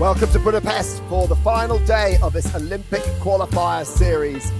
Welcome to Budapest for the final day of this Olympic qualifier series.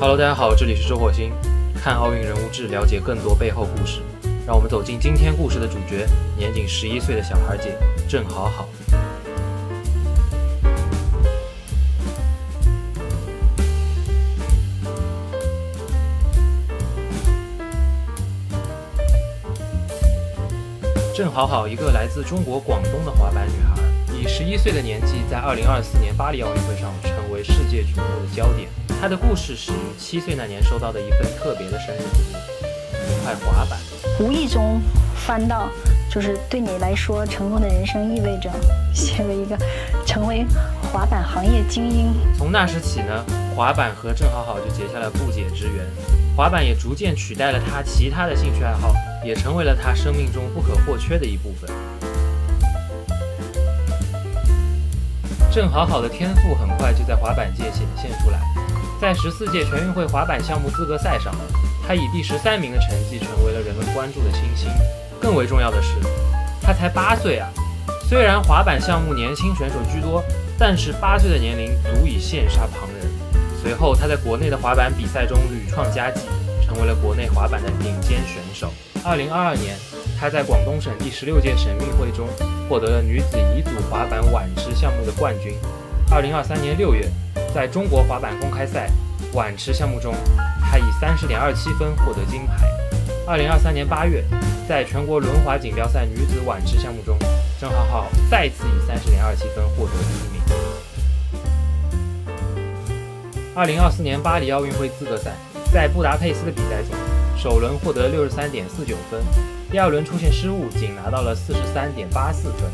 Hello，大家好，这里是周火星，看奥运人物志，了解更多背后故事。让我们走进今天故事的主角，年仅十一岁的小孩姐郑好好。郑好好，一个来自中国广东的滑板女孩，以十一岁的年纪，在二零二四年巴黎奥运会上成为世界瞩目的焦点。她的故事始于七岁那年收到的一份特别的生日礼物——一块滑板。无意中翻到，就是对你来说，成功的人生意味着写了一个成为滑板行业精英。从那时起呢，滑板和郑好好就结下了不解之缘。滑板也逐渐取代了他其他的兴趣爱好，也成为了他生命中不可或缺的一部分。郑好好的天赋很快就在滑板界显现出来，在十四届全运会滑板项目资格赛上，他以第十三名的成绩成为了人们关注的新星。更为重要的是，他才八岁啊！虽然滑板项目年轻选手居多，但是八岁的年龄足以羡煞旁人。随后，他在国内的滑板比赛中屡创佳绩，成为了国内滑板的顶尖选手。二零二二年，他在广东省第十六届省运会中获得了女子乙组滑板碗池项目的冠军。二零二三年六月，在中国滑板公开赛碗池项目中，他以三十点二七分获得金牌。二零二三年八月，在全国轮滑锦标赛女子碗池项目中，郑好好再次以三十点二七分获得第一名。二零二四年巴黎奥运会资格赛，在布达佩斯的比赛中，首轮获得六十三点四九分，第二轮出现失误，仅拿到了四十三点八四分。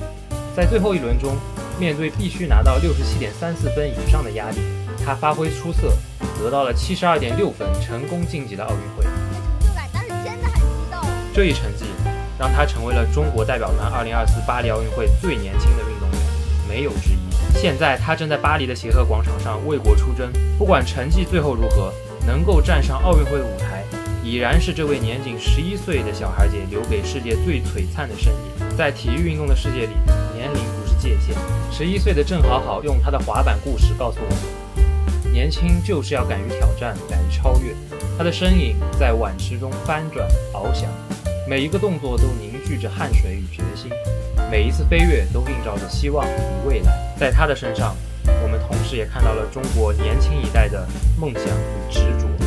在最后一轮中，面对必须拿到六十七点三四分以上的压力，他发挥出色，得到了七十二点六分，成功晋级了奥运会。出来，当时真的很激动。这一成绩让他成为了中国代表团二零二四巴黎奥运会最年轻的运动员，没有之一。现在他正在巴黎的协和广场上为国出征，不管成绩最后如何，能够站上奥运会舞台，已然是这位年仅十一岁的小孩姐留给世界最璀璨的身影。在体育运动的世界里，年龄界限。十一岁的郑好好用他的滑板故事告诉我们：年轻就是要敢于挑战，敢于超越。他的身影在碗池中翻转翱翔，每一个动作都凝聚着汗水与决心，每一次飞跃都映照着希望与未来。在他的身上，我们同时也看到了中国年轻一代的梦想与执着。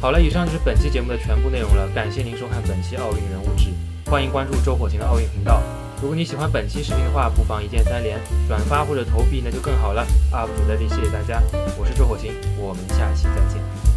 好了，以上就是本期节目的全部内容了，感谢您收看本期奥运人物志，欢迎关注周火星的奥运频道。如果你喜欢本期视频的话，不妨一键三连、转发或者投币，那就更好了。UP 主在这里，谢谢大家，我是周火星，我们下期再见。